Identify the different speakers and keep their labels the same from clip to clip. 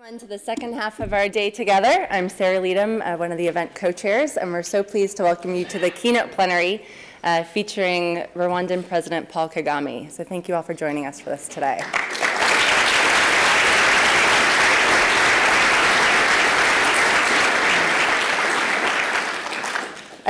Speaker 1: everyone to the second half of our day together. I'm Sarah Leadham, uh, one of the event co-chairs, and we're so pleased to welcome you to the keynote plenary uh, featuring Rwandan President Paul Kagame. So thank you all for joining us for this today.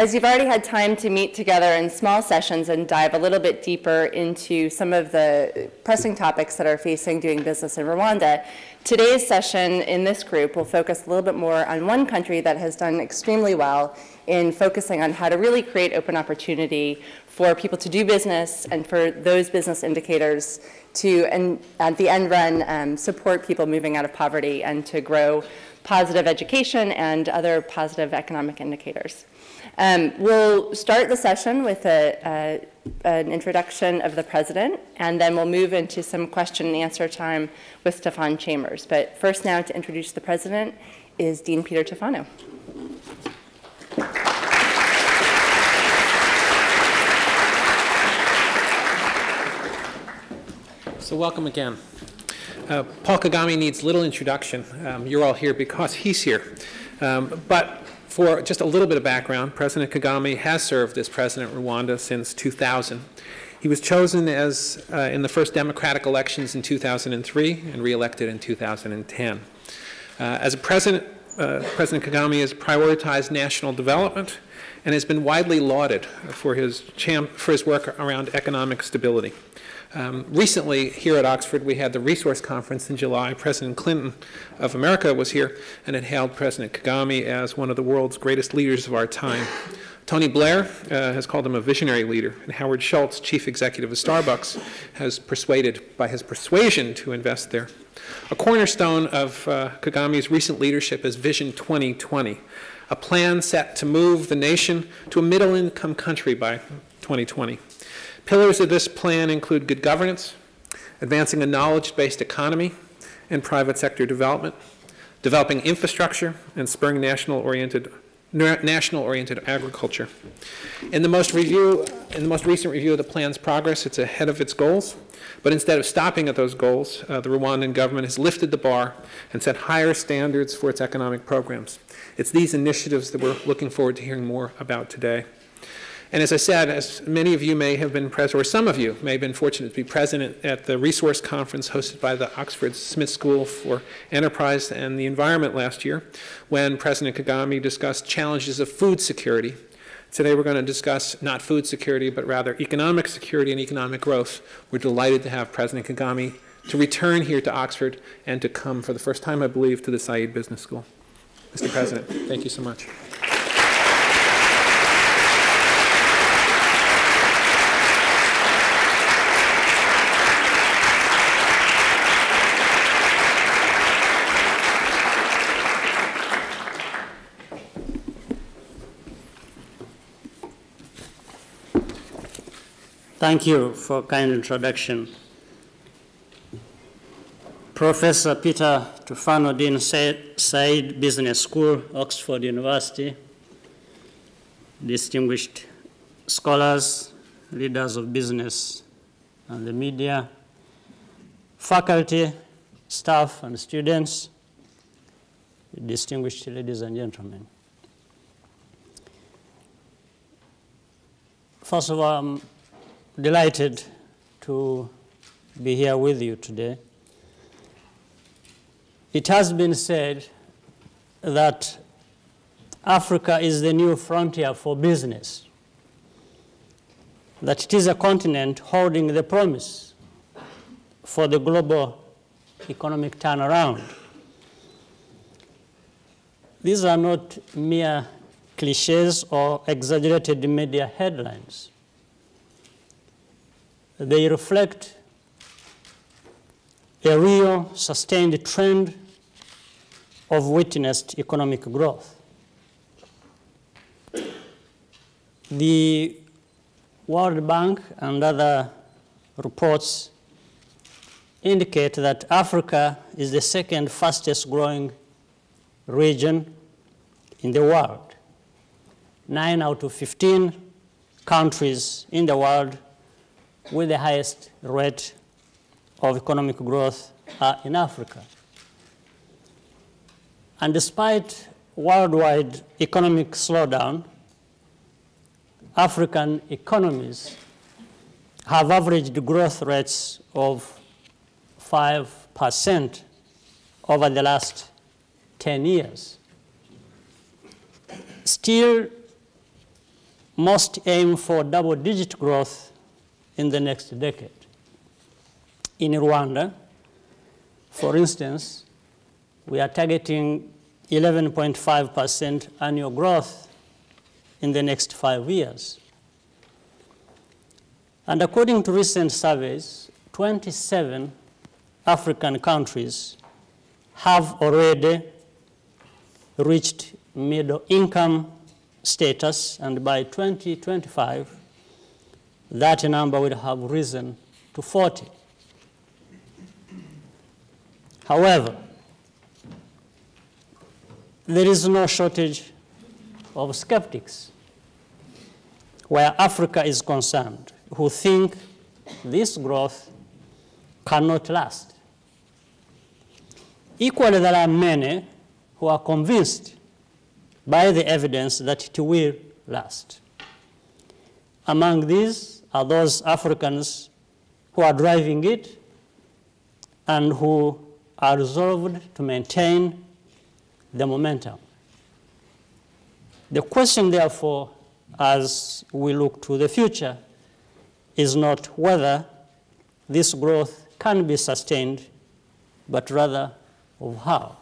Speaker 1: As you've already had time to meet together in small sessions and dive a little bit deeper into some of the pressing topics that are facing doing business in Rwanda, today's session in this group will focus a little bit more on one country that has done extremely well in focusing on how to really create open opportunity for people to do business and for those business indicators to, and at the end run, um, support people moving out of poverty and to grow positive education and other positive economic indicators. Um, we'll start the session with a, a, an introduction of the president, and then we'll move into some question and answer time with Stefan Chambers. But first now to introduce the president is Dean Peter Tufano.
Speaker 2: So welcome again. Uh, Paul Kagame needs little introduction. Um, you're all here because he's here. Um, but for just a little bit of background, President Kagame has served as president of Rwanda since 2000. He was chosen as uh, in the first democratic elections in 2003 and reelected in 2010. Uh, as a president, uh, President Kagame has prioritized national development and has been widely lauded for his, for his work around economic stability. Um, recently, here at Oxford, we had the resource conference in July. President Clinton of America was here and had hailed President Kagame as one of the world's greatest leaders of our time. Tony Blair uh, has called him a visionary leader, and Howard Schultz, chief executive of Starbucks, has persuaded by his persuasion to invest there. A cornerstone of uh, Kagame's recent leadership is Vision 2020, a plan set to move the nation to a middle income country by 2020. Pillars of this plan include good governance, advancing a knowledge-based economy and private sector development, developing infrastructure, and spurring national-oriented national-oriented agriculture. In the most review, in the most recent review of the plan's progress, it's ahead of its goals. But instead of stopping at those goals, uh, the Rwandan government has lifted the bar and set higher standards for its economic programs. It's these initiatives that we're looking forward to hearing more about today. And as I said, as many of you may have been present, or some of you may have been fortunate to be present at the resource conference hosted by the Oxford Smith School for Enterprise and the Environment last year, when President Kagame discussed challenges of food security. Today we're going to discuss not food security, but rather economic security and economic growth. We're delighted to have President Kagame to return here to Oxford and to come for the first time, I believe, to the Said Business School. Mr. President, thank you so much.
Speaker 3: Thank you for kind introduction. Professor Peter Tufano Dean Said Business School, Oxford University, distinguished scholars, leaders of business and the media, faculty, staff, and students, distinguished ladies and gentlemen. First of all, I'm delighted to be here with you today. It has been said that Africa is the new frontier for business, that it is a continent holding the promise for the global economic turnaround. These are not mere cliches or exaggerated media headlines they reflect a real sustained trend of witnessed economic growth. The World Bank and other reports indicate that Africa is the second fastest growing region in the world. Nine out of 15 countries in the world with the highest rate of economic growth are in Africa. And despite worldwide economic slowdown, African economies have averaged growth rates of 5% over the last 10 years. Still, most aim for double digit growth in the next decade. In Rwanda, for instance, we are targeting 11.5% annual growth in the next five years. And according to recent surveys, 27 African countries have already reached middle income status, and by 2025, that number would have risen to 40. However, there is no shortage of skeptics where Africa is concerned who think this growth cannot last. Equally, there are many who are convinced by the evidence that it will last. Among these are those Africans who are driving it and who are resolved to maintain the momentum. The question, therefore, as we look to the future, is not whether this growth can be sustained, but rather of how.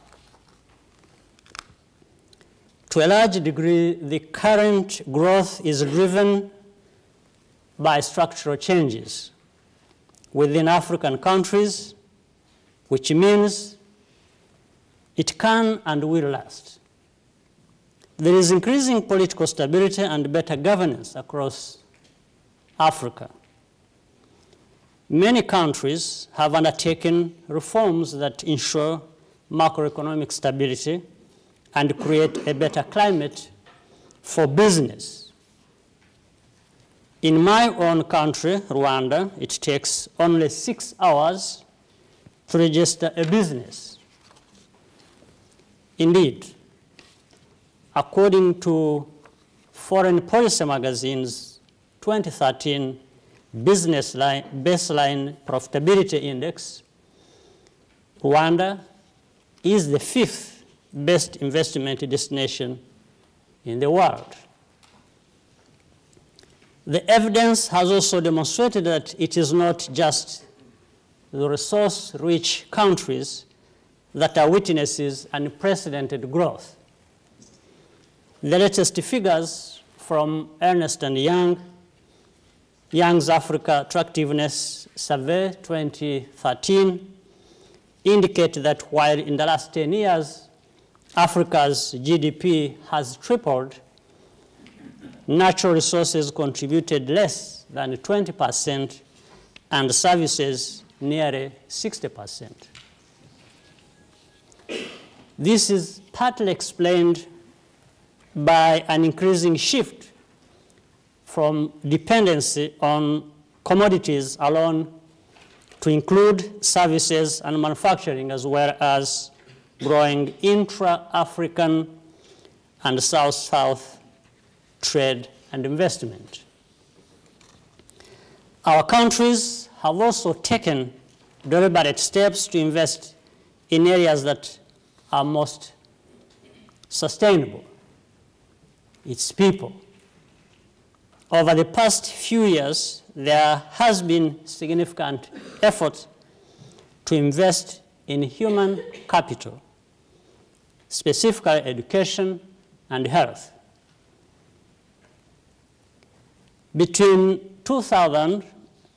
Speaker 3: To a large degree, the current growth is driven by structural changes within African countries, which means it can and will last. There is increasing political stability and better governance across Africa. Many countries have undertaken reforms that ensure macroeconomic stability and create a better climate for business. In my own country, Rwanda, it takes only six hours to register a business. Indeed, according to Foreign Policy Magazine's 2013 Business line, Baseline Profitability Index, Rwanda is the fifth best investment destination in the world. The evidence has also demonstrated that it is not just the resource-rich countries that are witnesses unprecedented growth. The latest figures from Ernst & Young, Young's Africa Attractiveness Survey 2013 indicate that while in the last 10 years, Africa's GDP has tripled, natural resources contributed less than 20% and services nearly 60%. This is partly explained by an increasing shift from dependency on commodities alone to include services and manufacturing as well as growing intra-African and South-South trade and investment. Our countries have also taken deliberate steps to invest in areas that are most sustainable. It's people. Over the past few years, there has been significant effort to invest in human capital, specifically education and health. Between 2000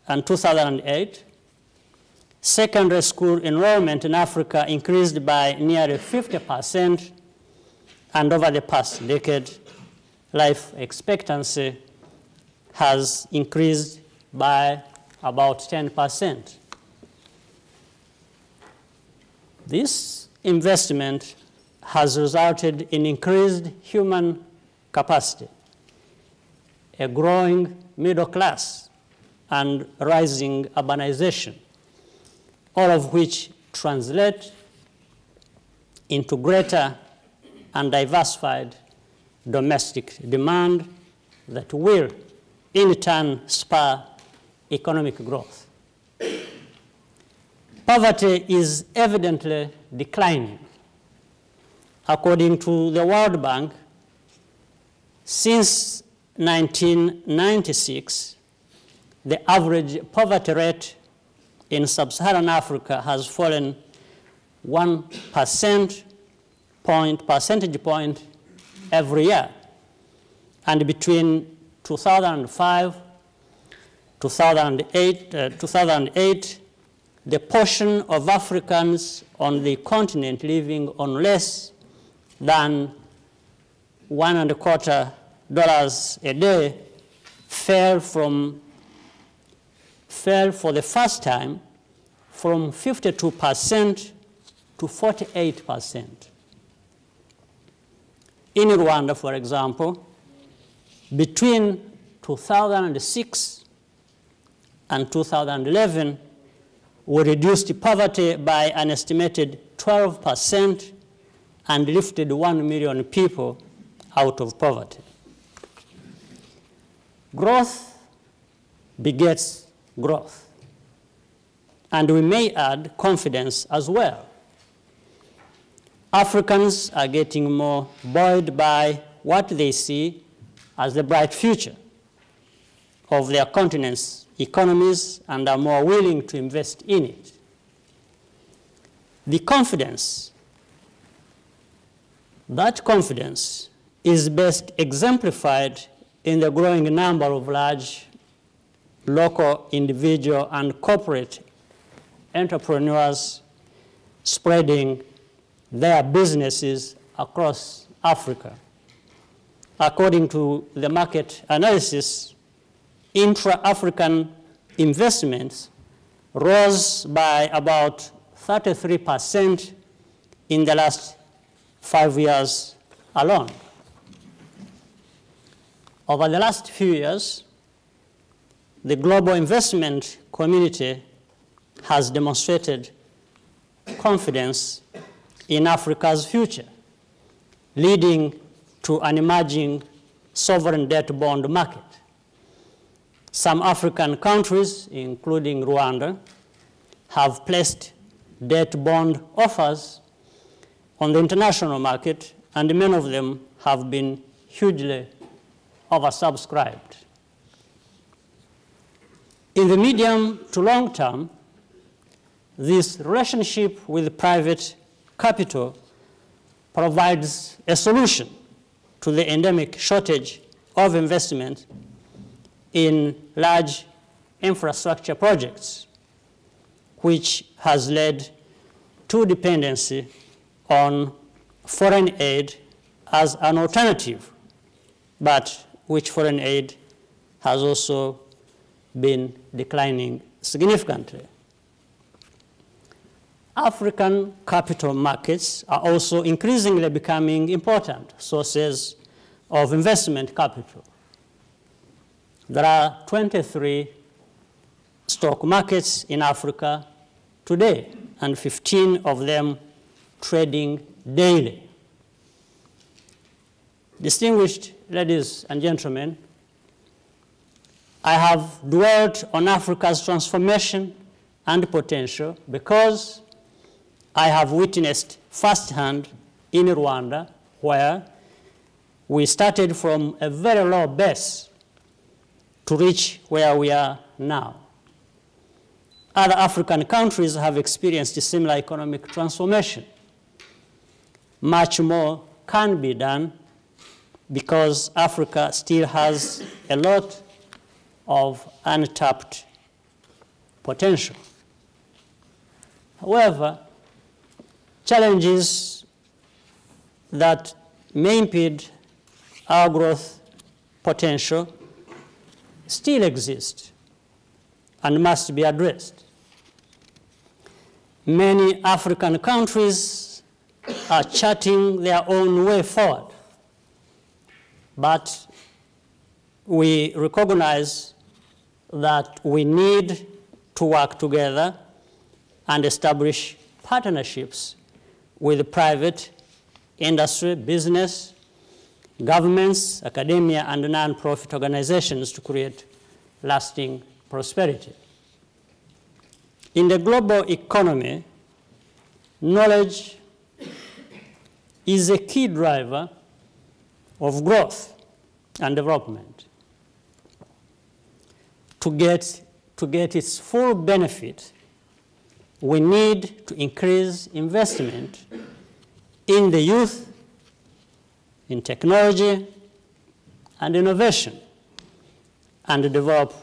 Speaker 3: and 2008, secondary school enrollment in Africa increased by nearly 50%, and over the past decade, life expectancy has increased by about 10%. This investment has resulted in increased human capacity, a growing middle class, and rising urbanization, all of which translate into greater and diversified domestic demand that will, in turn, spur economic growth. Poverty is evidently declining. According to the World Bank, since 1996, the average poverty rate in sub-Saharan Africa has fallen one percent point, percentage point every year. And between 2005, 2008, uh, 2008, the portion of Africans on the continent living on less than one and a quarter a day fell from fell for the first time from 52% to 48%. In Rwanda, for example, between 2006 and 2011, we reduced poverty by an estimated 12% and lifted 1 million people out of poverty. Growth begets growth. And we may add confidence as well. Africans are getting more buoyed by what they see as the bright future of their continent's economies and are more willing to invest in it. The confidence, that confidence is best exemplified in the growing number of large local, individual, and corporate entrepreneurs spreading their businesses across Africa. According to the market analysis, intra-African investments rose by about 33% in the last five years alone. Over the last few years, the global investment community has demonstrated confidence in Africa's future, leading to an emerging sovereign debt bond market. Some African countries, including Rwanda, have placed debt bond offers on the international market, and many of them have been hugely oversubscribed. In the medium to long term, this relationship with private capital provides a solution to the endemic shortage of investment in large infrastructure projects, which has led to dependency on foreign aid as an alternative, but which foreign aid has also been declining significantly. African capital markets are also increasingly becoming important sources of investment capital. There are 23 stock markets in Africa today, and 15 of them trading daily. Distinguished ladies and gentlemen, I have dwelt on Africa's transformation and potential because I have witnessed firsthand in Rwanda where we started from a very low base to reach where we are now. Other African countries have experienced similar economic transformation. Much more can be done because Africa still has a lot of untapped potential. However, challenges that may impede our growth potential still exist and must be addressed. Many African countries are charting their own way forward, but we recognize that we need to work together and establish partnerships with private, industry, business, governments, academia, and non-profit organizations to create lasting prosperity. In the global economy, knowledge is a key driver of growth and development. To get, to get its full benefit, we need to increase investment in the youth, in technology, and innovation, and develop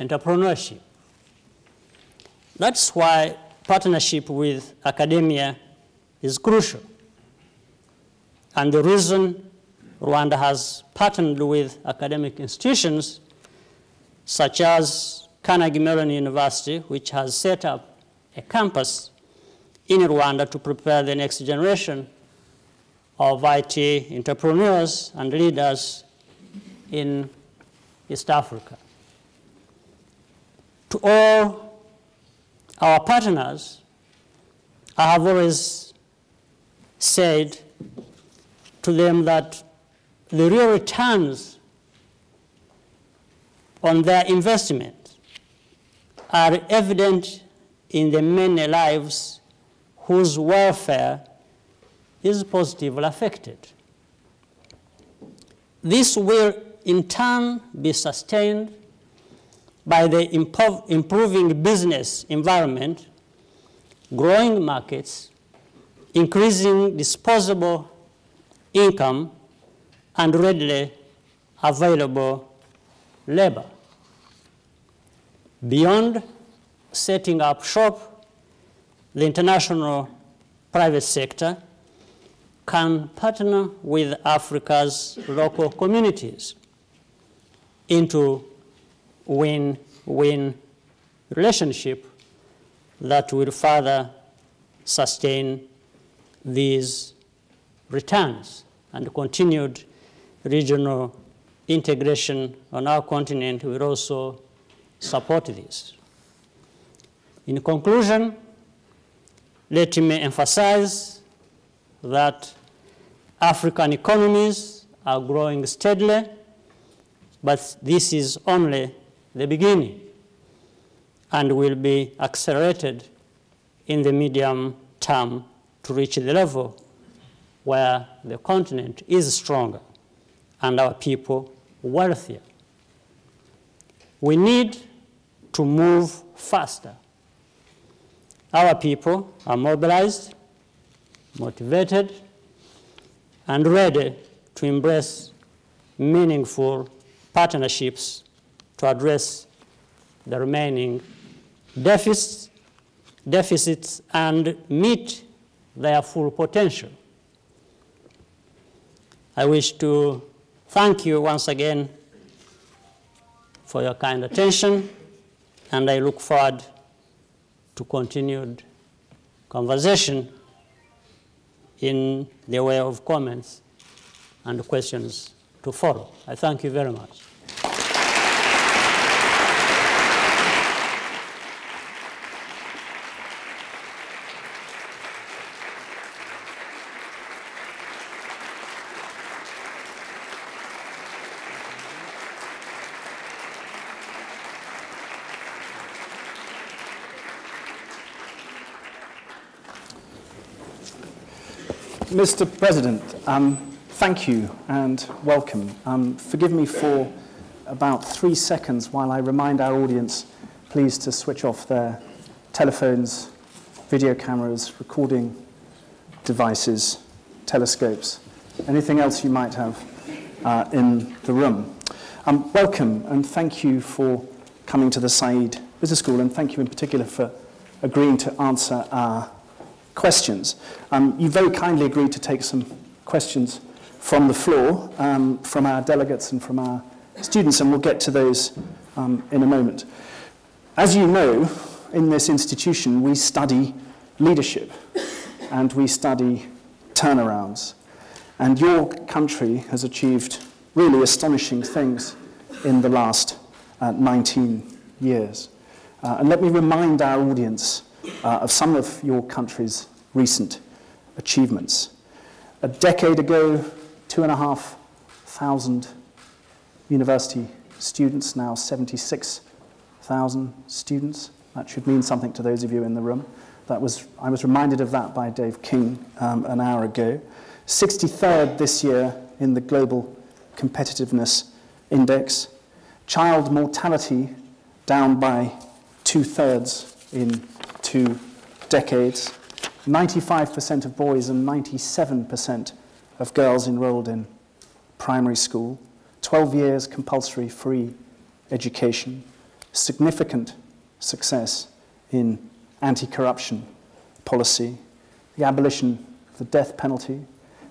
Speaker 3: entrepreneurship. That's why partnership with academia is crucial. And the reason Rwanda has partnered with academic institutions such as Carnegie Mellon University, which has set up a campus in Rwanda to prepare the next generation of IT entrepreneurs and leaders in East Africa. To all our partners, I have always said to them that the real returns on their investment are evident in the many lives whose welfare is positively affected. This will in turn be sustained by the improv improving business environment, growing markets, increasing disposable income, and readily available labor. Beyond setting up shop, the international private sector can partner with Africa's local communities into win-win relationship that will further sustain these returns and continued regional integration on our continent will also support this. In conclusion, let me emphasize that African economies are growing steadily, but this is only the beginning and will be accelerated in the medium term to reach the level where the continent is stronger and our people wealthier. We need to move faster. Our people are mobilized, motivated, and ready to embrace meaningful partnerships to address the remaining deficits, deficits and meet their full potential. I wish to thank you once again for your kind attention, and I look forward to continued conversation in the way of comments and questions to follow. I thank you very much.
Speaker 4: Mr. President, um, thank you and welcome. Um, forgive me for about three seconds while I remind our audience, please, to switch off their telephones, video cameras, recording devices, telescopes, anything else you might have uh, in the room. Um, welcome and thank you for coming to the Said Business School and thank you in particular for agreeing to answer our questions. Um, you very kindly agreed to take some questions from the floor, um, from our delegates and from our students, and we'll get to those um, in a moment. As you know, in this institution, we study leadership and we study turnarounds. And your country has achieved really astonishing things in the last uh, 19 years. Uh, and let me remind our audience uh, of some of your country's recent achievements. A decade ago, two and a half thousand university students, now 76,000 students. That should mean something to those of you in the room. That was, I was reminded of that by Dave King um, an hour ago. 63rd this year in the Global Competitiveness Index. Child mortality down by two thirds in two decades. 95% of boys and 97% of girls enrolled in primary school. 12 years compulsory free education. Significant success in anti corruption policy. The abolition of the death penalty.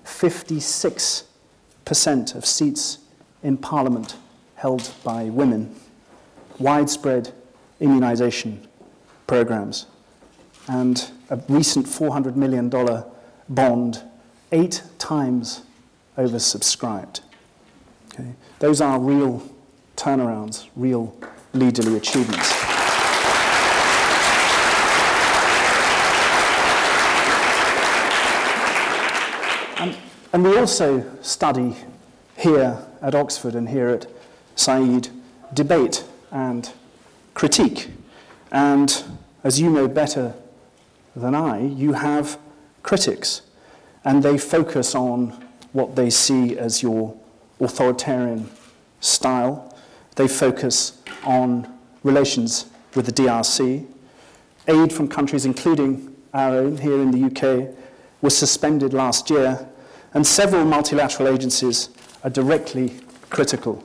Speaker 4: 56% of seats in parliament held by women. Widespread immunization programs. And a recent $400 million bond, eight times oversubscribed. Okay? Those are real turnarounds, real leaderly achievements. And, and we also study here at Oxford and here at Said debate and critique. And as you know better than I, you have critics, and they focus on what they see as your authoritarian style. They focus on relations with the DRC. Aid from countries, including our own here in the UK, was suspended last year, and several multilateral agencies are directly critical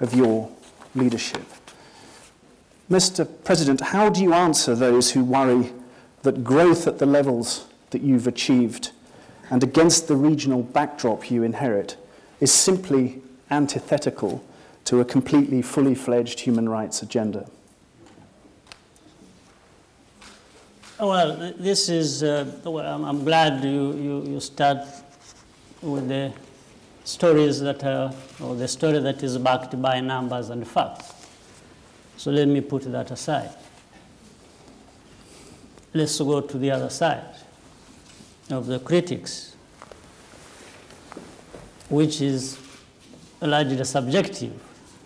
Speaker 4: of your leadership. Mr. President, how do you answer those who worry that growth at the levels that you've achieved and against the regional backdrop you inherit is simply antithetical to a completely fully fledged human rights agenda?
Speaker 3: Well, this is, uh, well, I'm glad you, you, you start with the stories that are, or the story that is backed by numbers and facts. So let me put that aside. Let's go to the other side of the critics, which is largely subjective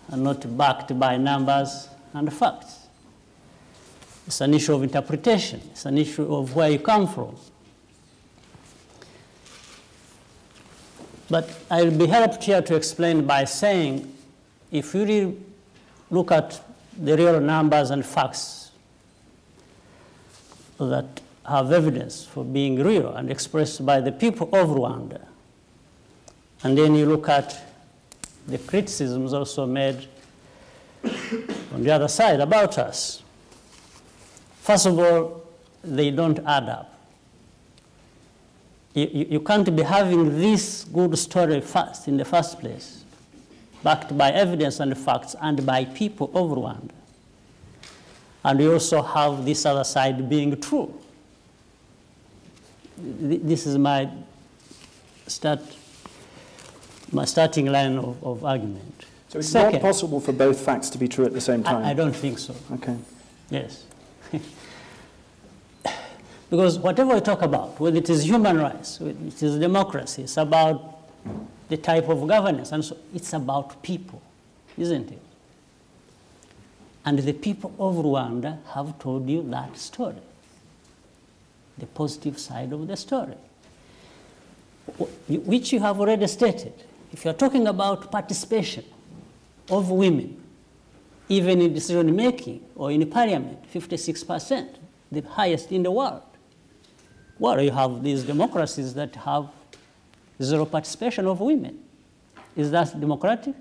Speaker 3: and not backed by numbers and facts. It's an issue of interpretation. It's an issue of where you come from. But I'll be helped here to explain by saying if you really look at the real numbers and facts that have evidence for being real and expressed by the people of Rwanda, and then you look at the criticisms also made on the other side about us. First of all, they don't add up you, you can't be having this good story first in the first place, backed by evidence and facts and by people of Rwanda. And we also have this other side being true. This is my start, my starting line of, of argument.
Speaker 4: So it's Second, not possible for both facts to be true at the same time?
Speaker 3: I, I don't think so.
Speaker 4: Okay.
Speaker 3: Yes. Because whatever we talk about, whether it is human rights, whether it is democracy, it's about the type of governance, and so it's about people, isn't it? And the people of Rwanda have told you that story, the positive side of the story, which you have already stated. If you're talking about participation of women, even in decision making or in parliament, 56%, the highest in the world. Well, you have these democracies that have zero participation of women. Is that democratic?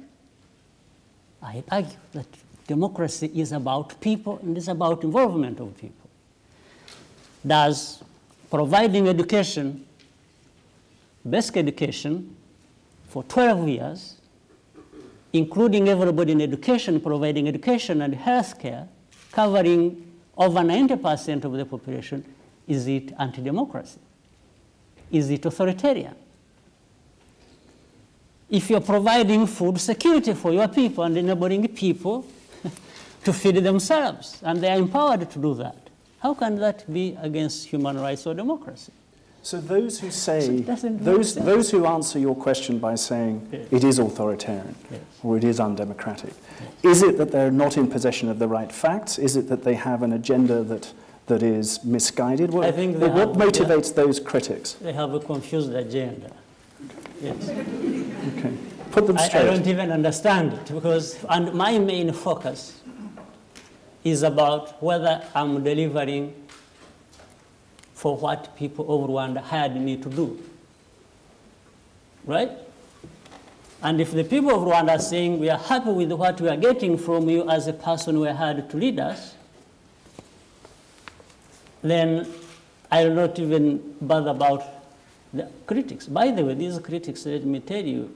Speaker 3: I argue that democracy is about people and is about involvement of people. Does providing education, basic education, for 12 years, including everybody in education, providing education and health care, covering over 90% of the population, is it anti-democracy? Is it authoritarian? If you're providing food security for your people and enabling people to feed themselves, and they are empowered to do that, how can that be against human rights or democracy?
Speaker 4: So those who say, those, those who answer your question by saying
Speaker 3: Yes.
Speaker 4: it is authoritarian
Speaker 3: Yes.
Speaker 4: or it is undemocratic, is it that they're not in possession of the right facts? Is it that they have an agenda that, that is misguided? What,
Speaker 3: I think
Speaker 4: what
Speaker 3: have-
Speaker 4: motivates those critics?
Speaker 3: They have a confused agenda. Yes.
Speaker 4: Okay. Put them
Speaker 3: I, I don't even understand it because, and my main focus is about whether I'm delivering for what people of Rwanda hired me to do. Right? And if the people of Rwanda are saying we are happy with what we are getting from you as a person we hired to lead us, then I will not even bother about the critics. By the way, these critics, let me tell you,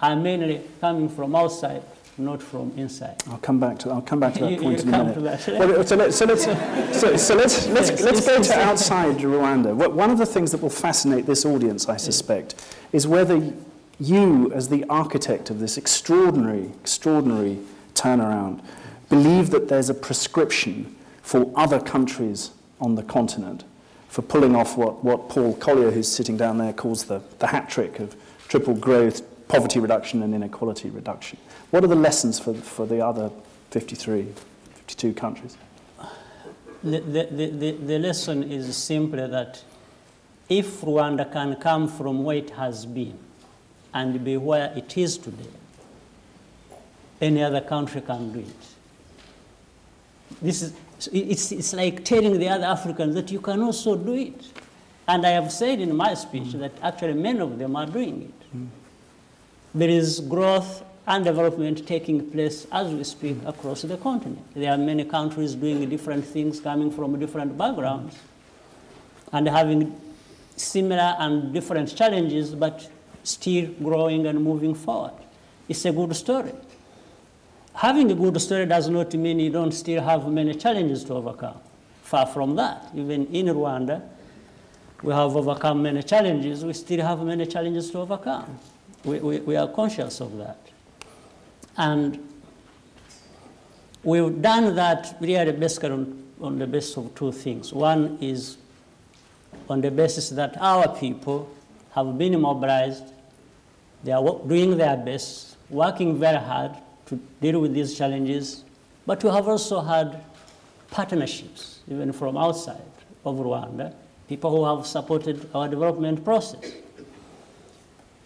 Speaker 3: are mainly coming from outside, not from inside.
Speaker 4: I'll come back to I'll come back to that
Speaker 3: You-
Speaker 4: point
Speaker 3: you
Speaker 4: in a minute. Well, so, let, so let's so, so let's let's,
Speaker 3: Yes,
Speaker 4: let's go to outside Rwanda. One of the things that will fascinate this audience, I suspect, is whether you, as the architect of this extraordinary extraordinary turnaround, believe that there's a prescription for other countries on the continent for pulling off what, what Paul Collier, who's sitting down there, calls the, the hat trick of triple growth, poverty reduction, and inequality reduction. What are the lessons for, for the other 53, 52 countries?
Speaker 3: The, the, the, the, lesson is simply that if Rwanda can come from where it has been and be where it is today, any other country can do it. This is, it's, it's like telling the other Africans that you can also do it. And I have said in my speech that actually many of them are doing it. Mm. There is growth and development taking place as we speak across the continent. There are many countries doing different things, coming from different backgrounds, and having similar and different challenges, but still growing and moving forward. It's a good story. Having a good story does not mean you don't still have many challenges to overcome. Far from that. Even in Rwanda, we have overcome many challenges. We still have many challenges to overcome. We, we, we are conscious of that. And we've done that really basically on, on the basis of two things. One is on the basis that our people have been mobilized, they are doing their best, working very hard to deal with these challenges, but we have also had partnerships, even from outside of Rwanda, people who have supported our development process.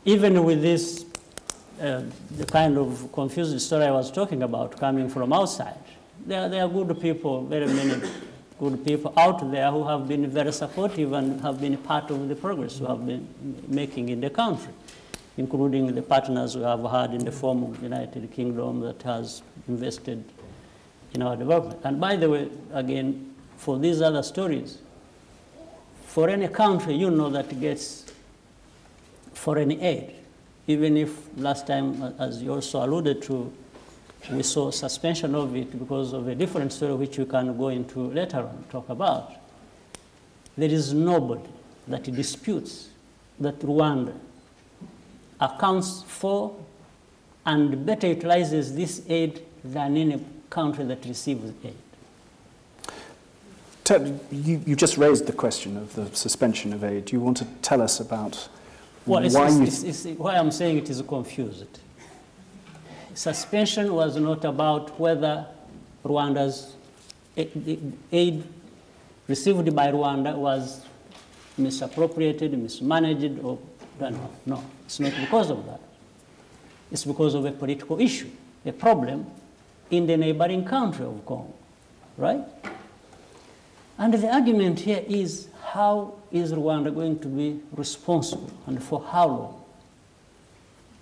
Speaker 3: Even with this, uh, the kind of confused story I was talking about coming from outside, there, there are good people, very many good people out there who have been very supportive and have been part of the progress we have been making in the country, including the partners we have had in the form of the United Kingdom that has invested in our development. And by the way, again, for these other stories, for any country you know that gets foreign aid, even if last time, uh, as you also alluded to, we saw suspension of it because of a different story which we can go into later on, talk about. There is nobody that disputes that Rwanda accounts for and better utilizes this aid than any country that receives aid.
Speaker 4: Ted, you, you just raised the question of the suspension of aid. Do you want to tell us about
Speaker 3: Well, it's,
Speaker 4: why
Speaker 3: it's, it's, it's, why I'm saying it is confused. Suspension was not about whether Rwanda's aid received by Rwanda was misappropriated, mismanaged, or wrong. No, it's not because of that. It's because of a political issue, a problem in the neighboring country of Congo, right? And the argument here is how is Rwanda going to be responsible and for how long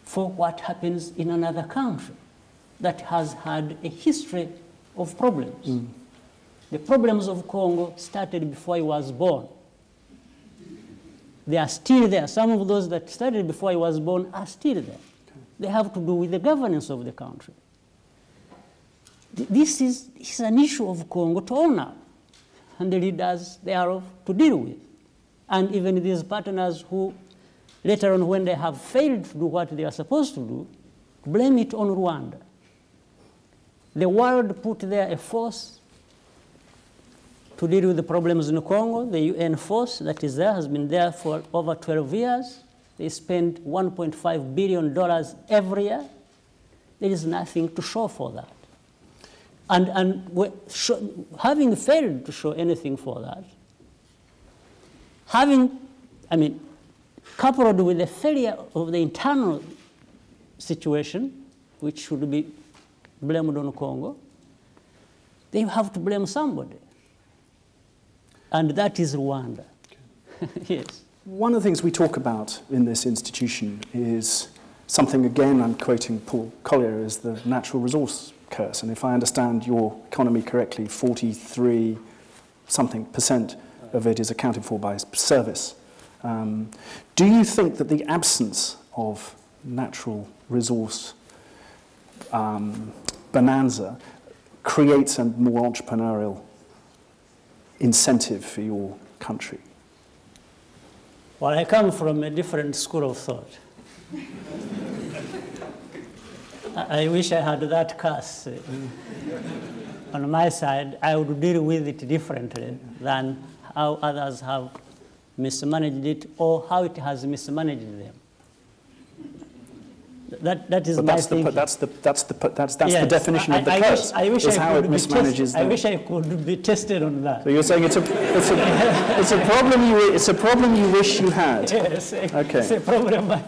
Speaker 3: for what happens in another country that has had a history of problems? Mm. The problems of Congo started before I was born. They are still there. Some of those that started before I was born are still there. They have to do with the governance of the country. This is, this is an issue of Congo to own up and the leaders thereof to deal with. And even these partners who, later on, when they have failed to do what they are supposed to do, blame it on Rwanda. The world put there a force to deal with the problems in Congo. The UN force that is there has been there for over 12 years. They spend $1.5 billion every year. There is nothing to show for that. And, and having failed to show anything for that, having, I mean, coupled with the failure of the internal situation, which should be blamed on Congo, they have to blame somebody. And that is Rwanda. yes.
Speaker 4: One of the things we talk about in this institution is something, again, I'm quoting Paul Collier, is the natural resource curse. And if I understand your economy correctly, 43 something percent of it is accounted for by service. Um, do you think that the absence of natural resource um, bonanza creates a more entrepreneurial incentive for your country?
Speaker 3: Well, I come from a different school of thought. I wish I had that curse uh, on my side. I would deal with it differently than how others have mismanaged it or how it has mismanaged them. That, that is
Speaker 4: but
Speaker 3: my
Speaker 4: that's
Speaker 3: thinking.
Speaker 4: The, that's the, that's the, that's, that's
Speaker 3: yes,
Speaker 4: the definition
Speaker 3: I,
Speaker 4: of the
Speaker 3: I
Speaker 4: curse,
Speaker 3: wish, I wish
Speaker 4: is
Speaker 3: I
Speaker 4: how
Speaker 3: could
Speaker 4: it
Speaker 3: be
Speaker 4: mismanages
Speaker 3: tested, I wish I could be tested on that.
Speaker 4: So you're saying it's a, it's a, it's a, problem, you, it's a problem you wish you had?
Speaker 3: Yes,
Speaker 4: okay.
Speaker 3: it's a problem I,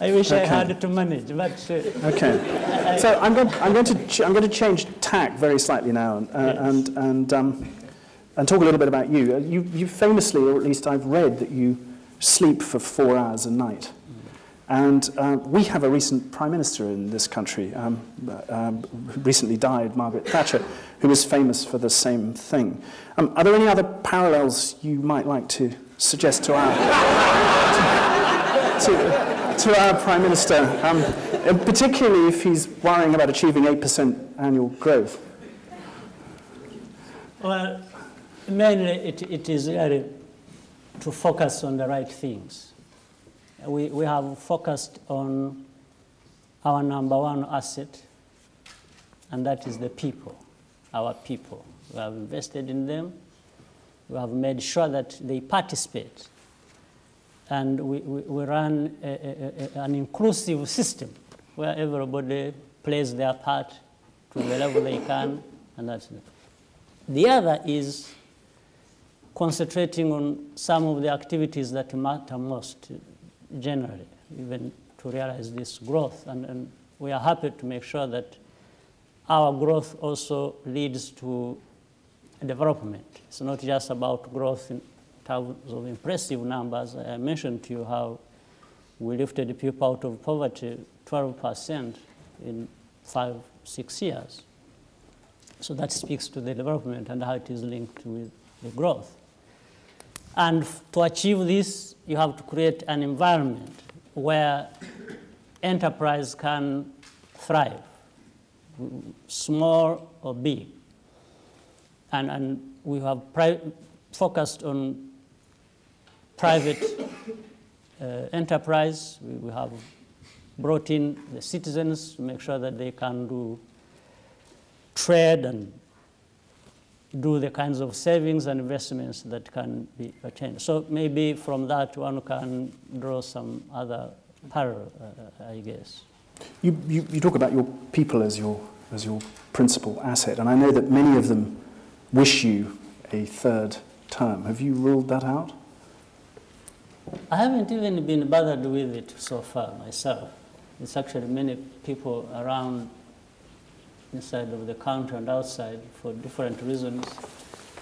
Speaker 3: I wish
Speaker 4: okay.
Speaker 3: I had to manage, but... Uh,
Speaker 4: okay. so I'm going, I'm, going to I'm going to change tack very slightly now and, uh, yes. and, and, um, and talk a little bit about you. you. You famously, or at least I've read, that you sleep for four hours a night. And uh, we have a recent prime minister in this country, um, um, who recently died, Margaret Thatcher, who was famous for the same thing. Um, are there any other parallels you might like to suggest to our, to, to, to our prime minister, um, particularly if he's worrying about achieving 8% annual growth?
Speaker 3: Well, mainly it, it is really to focus on the right things we, we have focused on our number one asset, and that is the people, our people. We have invested in them. We have made sure that they participate. And we, we, we run a, a, a, an inclusive system where everybody plays their part to the level they can, and that's it. The other is concentrating on some of the activities that matter most generally, even to realize this growth. And, and we are happy to make sure that our growth also leads to development. It's not just about growth in terms of impressive numbers. I mentioned to you how we lifted people out of poverty 12% in five, six years. So that speaks to the development and how it is linked with the growth. And to achieve this, you have to create an environment where enterprise can thrive, small or big. And, and we have focused on private uh, enterprise. We, we have brought in the citizens to make sure that they can do trade and do the kinds of savings and investments that can be attained. So maybe from that one can draw some other parallel, uh, I guess.
Speaker 4: You, you, you talk about your people as your, as your principal asset, and I know that many of them wish you a third term. Have you ruled that out?
Speaker 3: I haven't even been bothered with it so far myself. It's actually many people around inside of the country and outside for different reasons.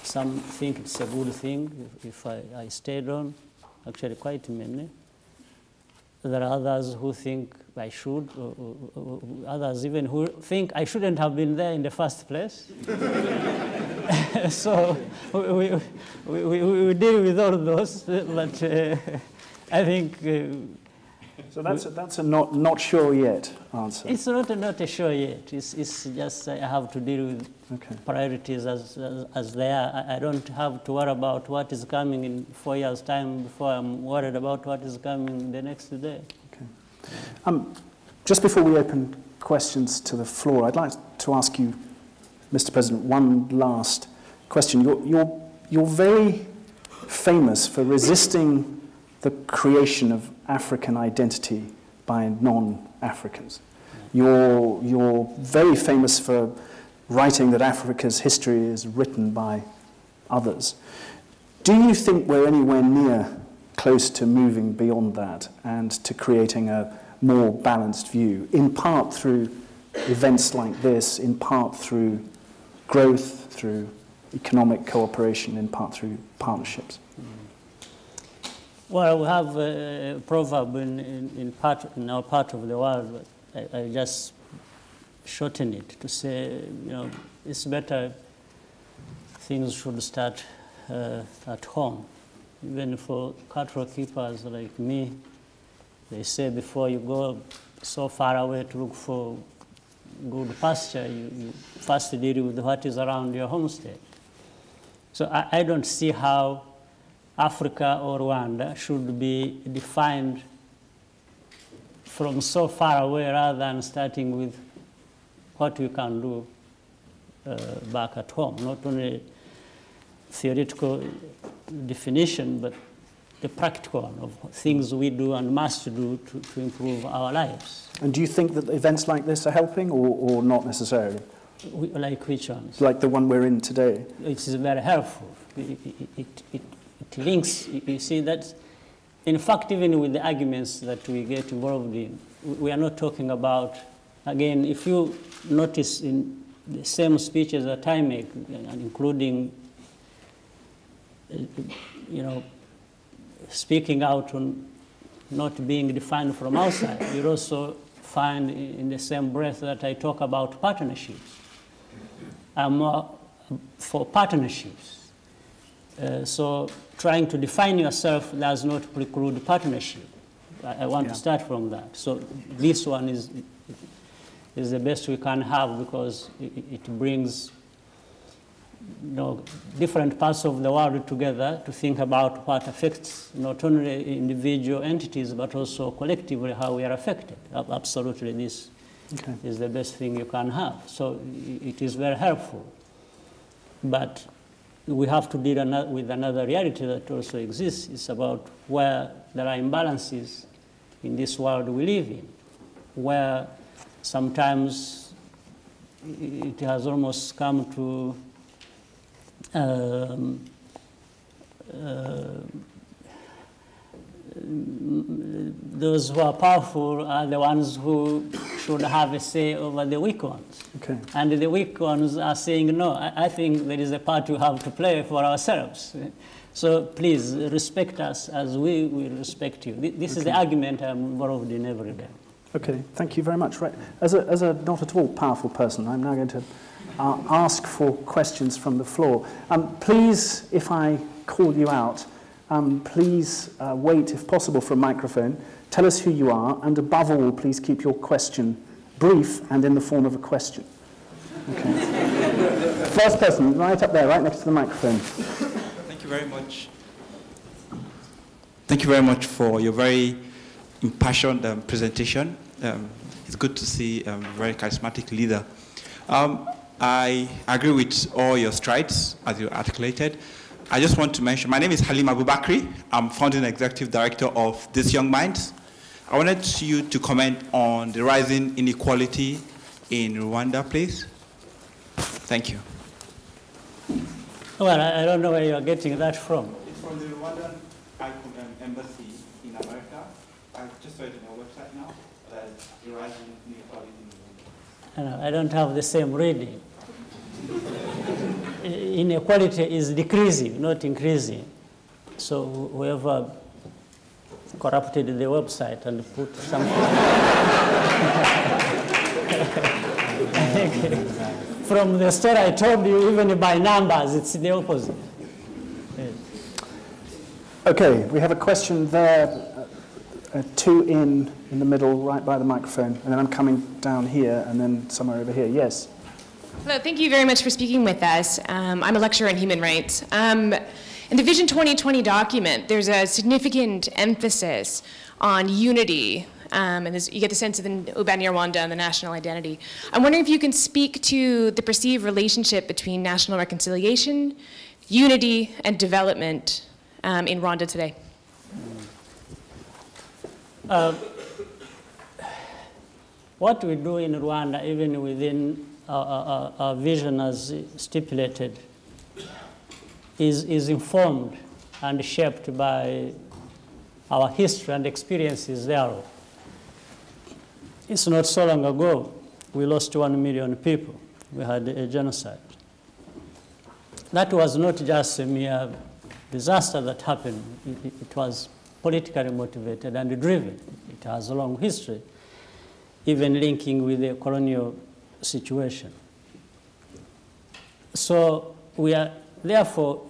Speaker 3: Some think it's a good thing if, if I, I stayed on, actually quite many. There are others who think I should, or, or, or others even who think I shouldn't have been there in the first place. so we, we, we, we, deal with all of those, but uh, I think uh,
Speaker 4: so that's a, that's a not, not sure yet answer.
Speaker 3: It's not a, not a sure yet. It's, it's just I have to deal with okay. priorities as, as, as, they are. I, I, don't have to worry about what is coming in four years' time before I'm worried about what is coming the next day.
Speaker 4: Okay. Um, just before we open questions to the floor, I'd like to ask you, Mr. President, one last question. You're, you're, you're very famous for resisting the creation of African identity by non-Africans. You're, you're very famous for writing that Africa's history is written by others. Do you think we're anywhere near close to moving beyond that and to creating a more balanced view, in part through events like this, in part through growth, through economic cooperation, in part through partnerships?
Speaker 3: Well, we have a proverb in, in, in, part, in our part of the world, but I, I just shorten it to say, you know, it's better things should start uh, at home. Even for cattle keepers like me, they say before you go so far away to look for good pasture, you, you first deal with what is around your homestead. So I, I don't see how Africa or Rwanda should be defined from so far away rather than starting with what you can do uh, back at home. Not only theoretical definition, but the practical one of things we do and must do to, to improve our lives.
Speaker 4: And do you think that events like this are helping or, or not necessarily?
Speaker 3: We, like which ones?
Speaker 4: Like the one we're in today?
Speaker 3: It is very helpful. It, it, it, it links, you see, that in fact, even with the arguments that we get involved in, we are not talking about, again, if you notice in the same speeches that I make, including, you know, speaking out on not being defined from outside, you also find in the same breath that I talk about partnerships. I'm uh, for partnerships. Uh, so trying to define yourself does not preclude partnership. I, I want
Speaker 4: Yeah.
Speaker 3: to start from that. So this one is, is the best we can have because it, it brings you know, different parts of the world together to think about what affects not only individual entities but also collectively how we are affected. Absolutely, this
Speaker 4: Okay.
Speaker 3: is the best thing you can have. So it is very helpful. But we have to deal with another reality that also exists. It's about where there are imbalances in this world we live in, where sometimes it has almost come to um, uh, those who are powerful are the ones who should have a say over the weak ones.
Speaker 4: Okay.
Speaker 3: And the weak ones are saying, no, I, I think there is a part we have to play for ourselves. So please respect us as we will respect you. Th- This is the argument I'm involved in every day.
Speaker 4: Okay, thank you very much. Right. As a, as a not at all powerful person, I'm now going to ask for questions from the floor. Um, please, if I call you out, um, please uh, wait, if possible, for a microphone. Tell us who you are, and above all, please keep your question brief and in the form of a question. Okay. First person, right up there, right next to the microphone.
Speaker 5: Thank you very much. Thank you very much for your very impassioned um, presentation. Um, it's good to see um, a very charismatic leader. Um, I agree with all your strides as you articulated. I just want to mention, my name is Halim Abubakri. I'm founding executive director of This Young Minds. I wanted you to comment on the rising inequality in Rwanda, please. Thank you.
Speaker 3: Well, I, I don't know where you're getting that from.
Speaker 5: It's from the Rwandan um, embassy in America. I just saw it on your website now. That the rising inequality in Rwanda.
Speaker 3: I don't have the same reading. Inequality is decreasing, not increasing. So whoever corrupted the website and put something. From the story I told you, even by numbers, it's the opposite.
Speaker 4: Okay, we have a question there, uh, two in, in the middle, right by the microphone, and then I'm coming down here, and then somewhere over here. Yes.
Speaker 6: Hello, thank you very much for speaking with us. Um, I'm a lecturer in human rights. Um, in the Vision 2020 document, there's a significant emphasis on unity Um, and you get the sense of the Rwanda and the national identity. I'm wondering if you can speak to the perceived relationship between national reconciliation, unity, and development um, in Rwanda today.
Speaker 3: What we do in Rwanda, even within our, our, vision as stipulated, is, is informed and shaped by our history and experiences thereof. It's not so long ago we lost one million people. We had a genocide. That was not just a mere disaster that happened, it- it was politically motivated and driven. It has a long history, even linking with the colonial situation. So we are therefore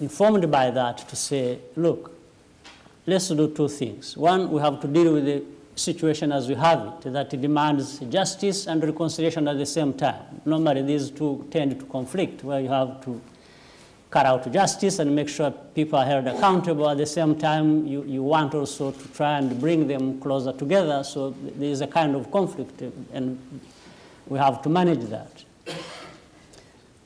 Speaker 3: informed by that to say, look, let's do two things. One, we have to deal with the situation as we have it, that it demands justice and reconciliation at the same time. Normally, these two tend to conflict, where you have to cut out justice and make sure people are held accountable. At the same time, you, you want also to try and bring them closer together. So there is a kind of conflict, and we have to manage that.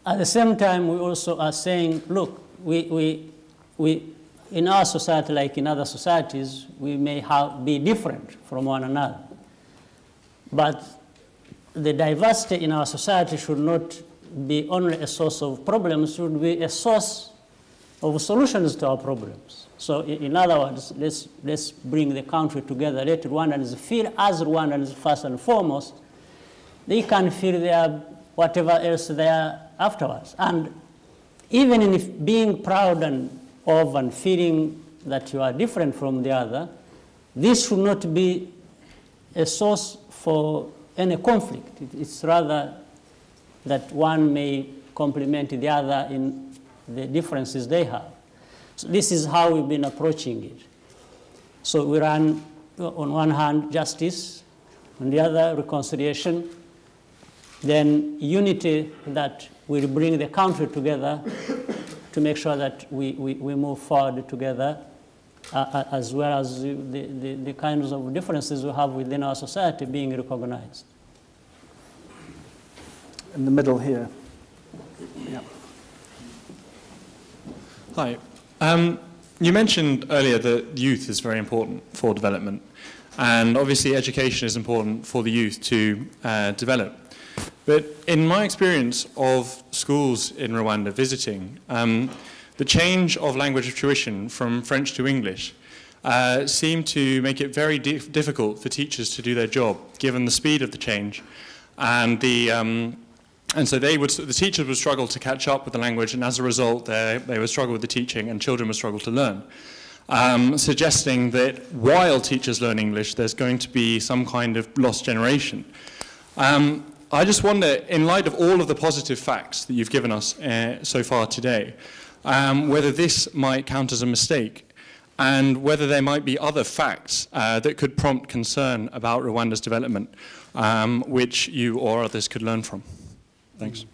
Speaker 3: At the same time, we also are saying, look, we, we, we, in our society, like in other societies, we may have, be different from one another. But the diversity in our society should not be only a source of problems, should be a source of solutions to our problems. So, in other words, let's, let's bring the country together. Let Rwandans feel as Rwandans first and foremost. They can feel their whatever else they are afterwards. And even in being proud and of and feeling that you are different from the other, this should not be a source for any conflict. It's rather that one may complement the other in the differences they have. So this is how we've been approaching it. So we run, uh, on one hand, justice, on the other, reconciliation, then unity that will bring the country together to make sure that we, we, we move forward together, uh, uh, as well as the, the, the kinds of differences we have within our society being recognized.
Speaker 4: In the middle here. Yeah.
Speaker 7: Hi. Um, you mentioned earlier that youth is very important for development, and obviously education is important for the youth to uh, develop. But in my experience of schools in Rwanda visiting, um, the change of language of tuition from French to English uh, seemed to make it very dif- difficult for teachers to do their job, given the speed of the change and the um, and so they would, the teachers would struggle to catch up with the language, and as a result, they, would struggle with the teaching, and children would struggle to learn. Um, suggesting that while teachers learn English, there's going to be some kind of lost generation. Um, I just wonder, in light of all of the positive facts that you've given us uh, so far today, um, whether this might count as a mistake, and whether there might be other facts uh, that could prompt concern about Rwanda's development, um, which you or others could learn from. Thanks.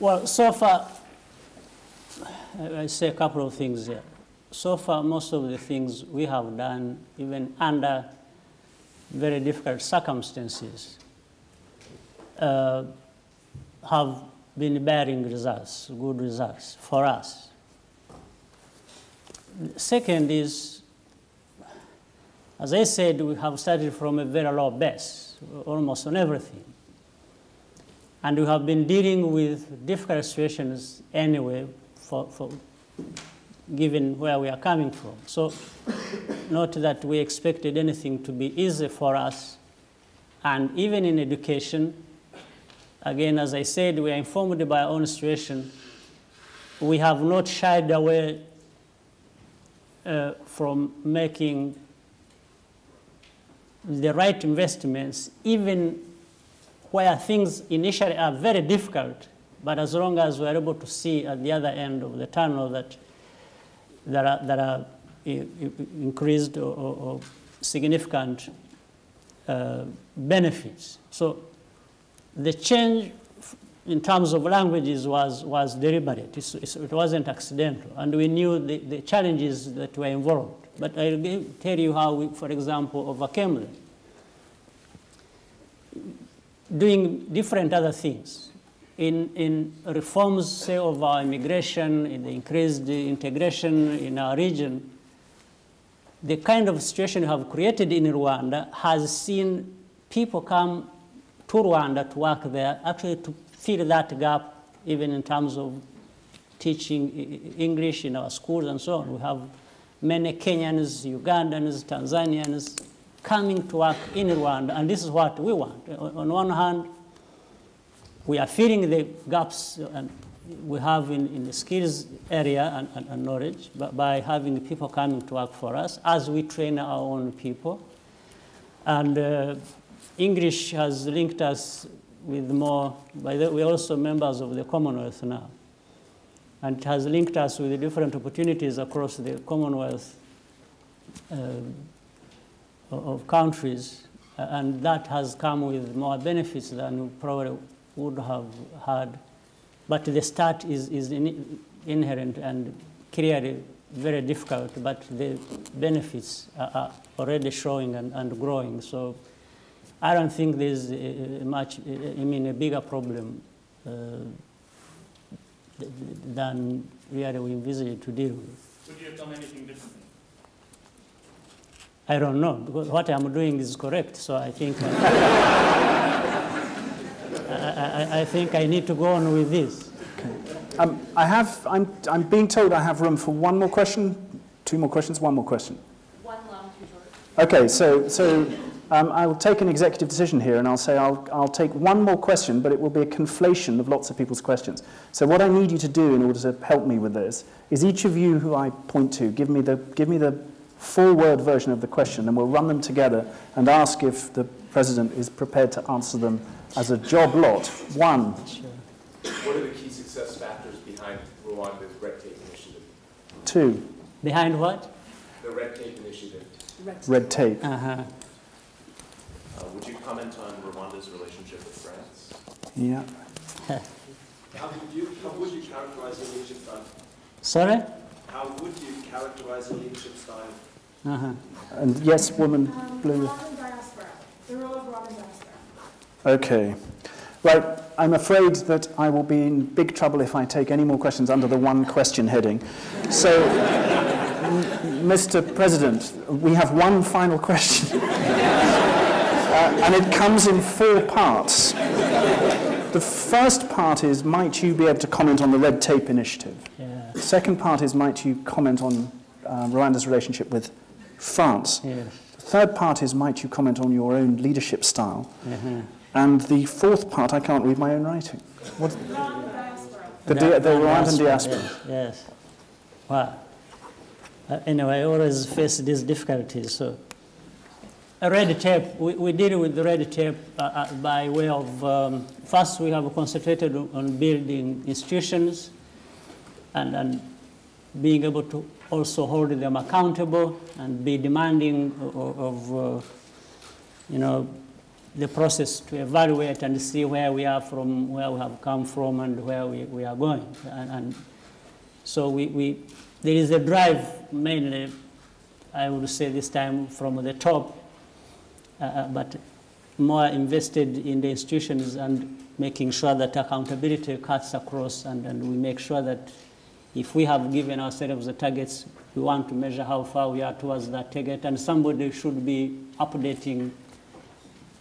Speaker 3: Well, so far, I say a couple of things here. So far, most of the things we have done, even under very difficult circumstances, uh, have been bearing results, good results for us. Second is, as I said, we have started from a very low base, almost on everything. And we have been dealing with difficult situations anyway, for, for, given where we are coming from. So, not that we expected anything to be easy for us. And even in education, again, as I said, we are informed by our own situation. We have not shied away uh, from making the right investments, even where things initially are very difficult, but as long as we're able to see at the other end of the tunnel that there are, there are i- increased or, or, or significant uh, benefits. So the change in terms of languages was, was deliberate. It's- it's- it wasn't accidental. And we knew the, the challenges that were involved. but I'll give, tell you how we, for example, overcame them. Doing different other things. In, in reforms, say, of our immigration, in the increased integration in our region, the kind of situation we have created in Rwanda has seen people come to Rwanda to work there, actually to fill that gap, even in terms of teaching English in our schools and so on. We have many Kenyans, Ugandans, Tanzanians coming to work in Rwanda, and this is what we want. On one hand, we are filling the gaps and we have in, in the skills area and, and, and knowledge but by having people coming to work for us as we train our own people. And uh, English has linked us with more, by the, we're also members of the Commonwealth now. And it has linked us with different opportunities across the Commonwealth uh, of countries. And that has come with more benefits than we probably would have had but the start is, is in, inherent and clearly very difficult, but the benefits are, are already showing and, and, growing. So I don't think there's a, a much, I mean, a bigger problem uh, than really we envisage to deal with.
Speaker 8: Would you have done anything differently?
Speaker 3: I don't know, because what I'm doing is correct, so I think. I, I, think I need to go on with this.
Speaker 4: Okay. Um, I have, I'm, I'm being told I have room for one more question, two more questions, one more question.
Speaker 6: One long, two short.
Speaker 4: Okay, so, so um, I'll take an executive decision here and I'll say I'll, I'll take one more question, but it will be a conflation of lots of people's questions. So what I need you to do in order to help me with this is each of you who I point to, give me the, give me the full word version of the question and we'll run them together and ask if the President is prepared to answer them as a job lot. One.
Speaker 9: What are the key success factors behind Rwanda's red tape initiative?
Speaker 4: Two.
Speaker 3: Behind what?
Speaker 9: The red tape initiative.
Speaker 4: Red, red tape.
Speaker 3: Uh-huh.
Speaker 9: Uh, would you comment on Rwanda's relationship with France?
Speaker 4: Yeah.
Speaker 9: how, would you, how would you characterize the leadership style?
Speaker 3: Sorry?
Speaker 9: How would you characterize the leadership style?
Speaker 3: Uh-huh.
Speaker 4: And yes, woman,
Speaker 10: um,
Speaker 4: blue.
Speaker 10: Rwandan diaspora. The role of Rwandan diaspora.
Speaker 4: Okay. Right, I'm afraid that I will be in big trouble if I take any more questions under the one question heading. So, Mr. President, we have one final question. uh, and it comes in four parts. The first part is, might you be able to comment on the red tape initiative?
Speaker 3: Yeah.
Speaker 4: The second part is, might you comment on um, Rwanda's relationship with France?
Speaker 3: Yes.
Speaker 4: The third part is, might you comment on your own leadership style?
Speaker 3: Uh-huh.
Speaker 4: And the fourth part, I can't read my own writing. What? The,
Speaker 3: the,
Speaker 4: the Rwandan diaspora.
Speaker 3: Yes. yes. Wow. Uh, anyway, I always face these difficulties. So, red tape, we, we deal with the red tape uh, uh, by way of, um, first we have concentrated on building institutions and, and being able to also hold them accountable and be demanding of, of uh, you know, the process to evaluate and see where we are from, where we have come from, and where we, we are going. And, and so we, we, there is a drive mainly, I would say this time, from the top, but more invested in the institutions and making sure that accountability cuts across and, and we make sure that if we have given ourselves the targets, we want to measure how far we are towards that target, and somebody should be updating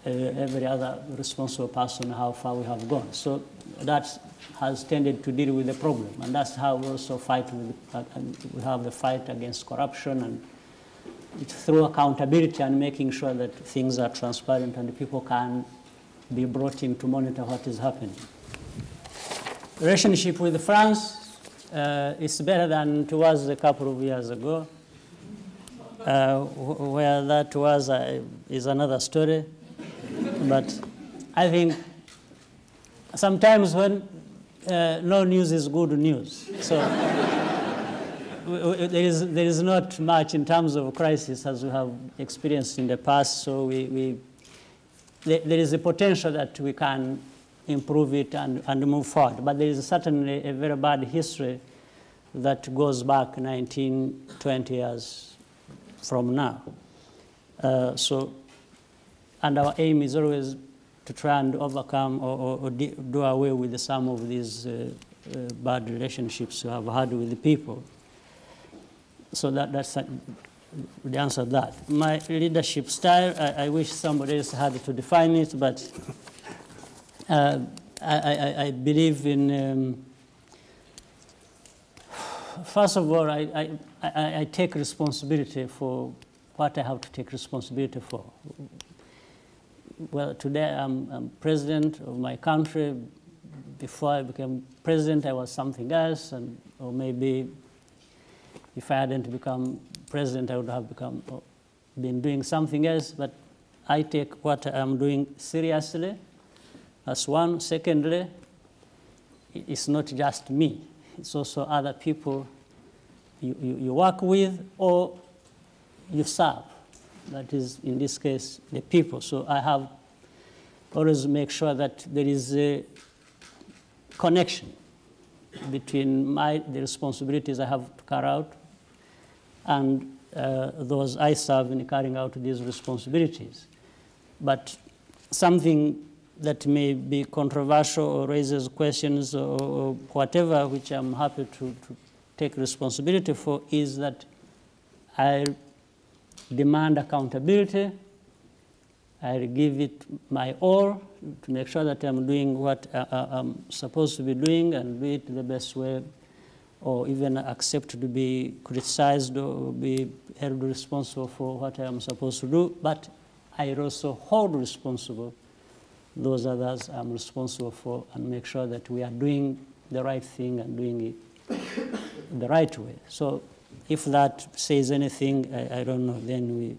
Speaker 3: uh, every other responsible person how far we have gone. So that has tended to deal with the problem, and that's how we also fight with, uh, we have the fight against corruption and it's through accountability and making sure that things are transparent and people can be brought in to monitor what is happening. Relationship with France uh, is better than it was a couple of years ago. Uh, where that was uh, is another story. But I think sometimes when uh, no news is good news. So there is, there is not much in terms of crisis as we have experienced in the past. So we, we there is a potential that we can improve it and, and move forward. But there is certainly a very bad history that goes back 19, 20 years from now. Uh, so, and our aim is always to try and overcome or, or, or do away with some of these uh, uh, bad relationships we have had with the people. So that, that's the answer to that. My leadership style, I, I wish somebody else had to define it, but uh, I, I, I, believe in, um, first of all, I, I, I take responsibility for what I have to take responsibility for. Well, today I'm, I'm president of my country. Before I became president, I was something else, and or maybe if I hadn't become president, I would have become been doing something else. But I take what I'm doing seriously. As one. Secondly, it's not just me. It's also other people you, you, you work with or you serve. That is, in this case, the people. So I have always make sure that there is a connection between my, the responsibilities I have to carry out and uh, those I serve in carrying out these responsibilities. But something that may be controversial or raises questions or, or whatever, which I'm happy to, to take responsibility for, is that I demand accountability. I give it my all to make sure that I'm doing what uh, uh, I'm supposed to be doing and do it the best way, or even accept to be criticized or be held responsible for what I am supposed to do. But I also hold responsible those others I'm responsible for and make sure that we are doing the right thing and doing it the right way. So if that says anything, I, I don't know, then we,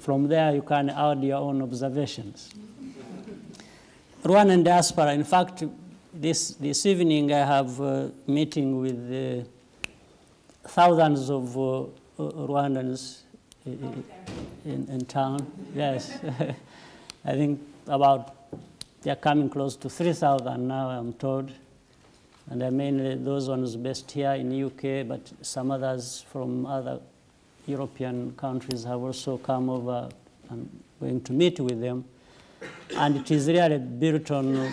Speaker 3: from there you can add your own observations. Rwandan diaspora, in fact, this, this evening I have a meeting with uh, thousands of uh, Rwandans in, in, town. Yes, I think about, they're coming close to 3,000 now, I'm told. And they're mainly those ones based here in the UK, but some others from other European countries have also come over and going to meet with them. And it is really built on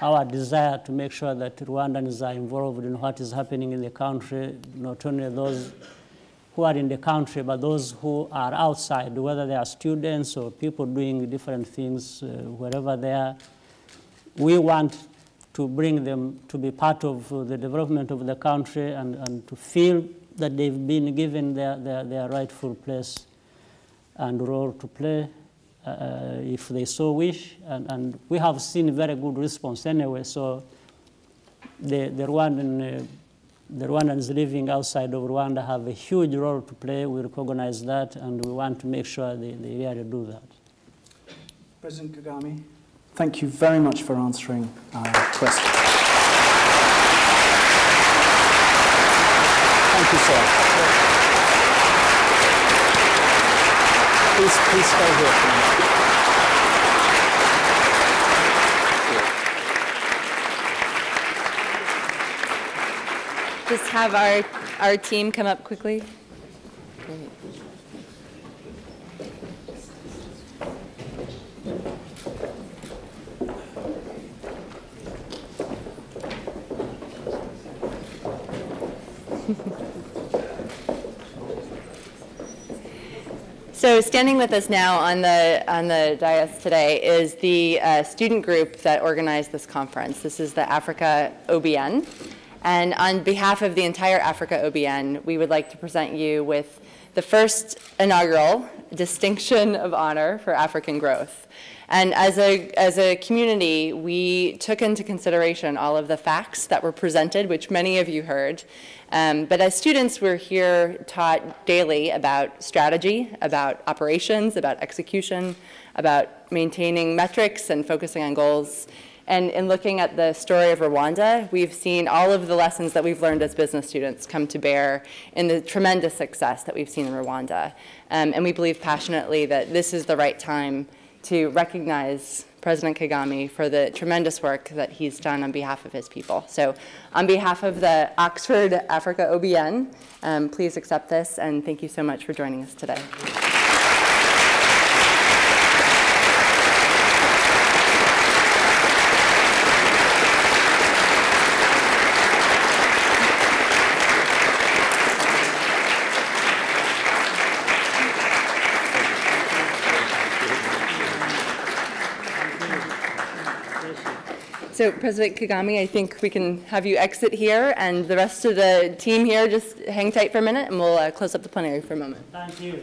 Speaker 3: our desire to make sure that Rwandans are involved in what is happening in the country, not only those who are in the country, but those who are outside, whether they are students or people doing different things uh, wherever they are. We want to bring them to be part of the development of the country and, and to feel that they've been given their, their, their rightful place and role to play uh, if they so wish. And, and we have seen a very good response anyway, so the, the Rwandan uh, the Rwandans living outside of Rwanda have a huge role to play. We recognize that, and we want to make sure they, they really do that.
Speaker 4: President Kagame, thank you very much for answering our question. Thank you, sir. Please, please stay here.
Speaker 1: Have our, our team come up quickly. So standing with us now on the, on the dais today is the uh, student group that organized this conference. This is the Africa OBN. And on behalf of the entire Africa OBN, we would like to present you with the first inaugural distinction of honor for African growth. And as a, as a community, we took into consideration all of the facts that were presented, which many of you heard. Um, but as students, we're here taught daily about strategy, about operations, about execution, about maintaining metrics and focusing on goals. And in looking at the story of Rwanda, we've seen all of the lessons that we've learned as business students come to bear in the tremendous success that we've seen in Rwanda. Um, and we believe passionately that this is the right time to recognize President Kagame for the tremendous work that he's done on behalf of his people. So on behalf of the Oxford Africa OBN, um, please accept this and thank you so much for joining us today. So President Kagame, I think we can have you exit here, and the rest of the team here just hang tight for a minute, and we'll uh, close up the plenary for a moment.
Speaker 3: Thank you.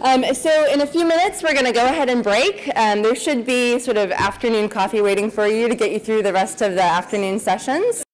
Speaker 1: Um, so in a few minutes, we're going to go ahead and break. Um, there should be sort of afternoon coffee waiting for you to get you through the rest of the afternoon sessions.